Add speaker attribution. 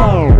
Speaker 1: Oh.